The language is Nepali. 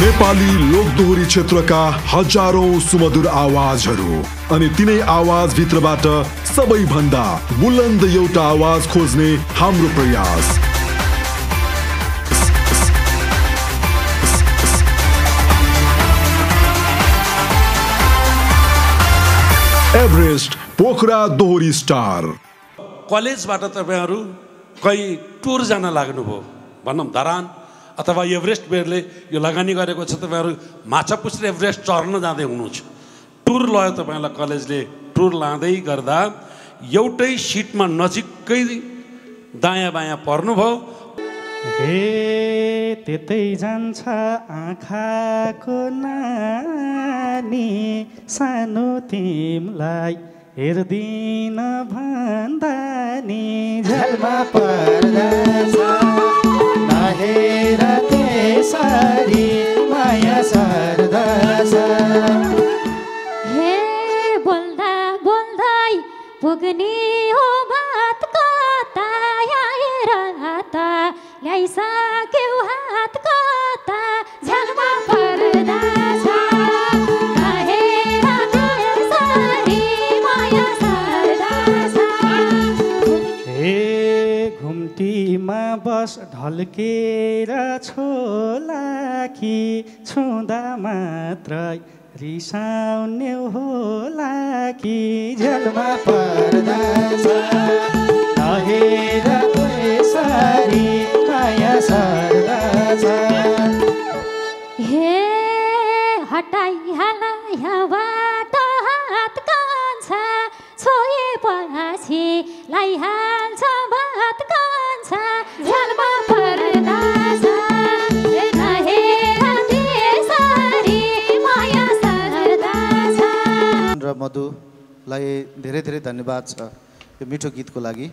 नेपाली लोकदोहोरी क्षेत्रका हजारौं सुमधुर आवाजहरू अनि तिनै आवाज भित्रबाट सबैभन्दा बुलन्द एउटा आवाज खोज्ने हाम्रो प्रयास। एभरेस्ट पोखरा दोहोरी स्टार। कलेजबाट तपाईँहरू कहीँ टुर जान लाग्नुभयो। भनौँ धरान। अथवा एभरेस्ट बेरले यो लगानी गरेको छ तपाईँहरू माछा पुछ्रे एभरेस्ट चढ्न जाँदै हुनुहुन्छ। टुर लयो तपाईँलाई कलेजले टुर लाँदै गर्दा एउटै सिटमा नजिकै दायाँ बायाँ पर्नुभयो। हे त्यतै जान्छ आँखाको नानी। सानो तिमलाई हेर्दिन भन्दा नि झलमा पर्दछ أغني وباتقطع يا إرادة ليس كوهاتك बस ढल्केर छोला कि छुँदा मात्रै रिसाउने होला कि झलमा पर्दछ नहेर त्यसरी माया सर्दछ हे हटाइहाल यहाँबाट हात कान्छ। छोएपछि लाइहाल्छ मधुलाई धेरै धेरै धन्यवाद छ यो मिठो गीतको लागि।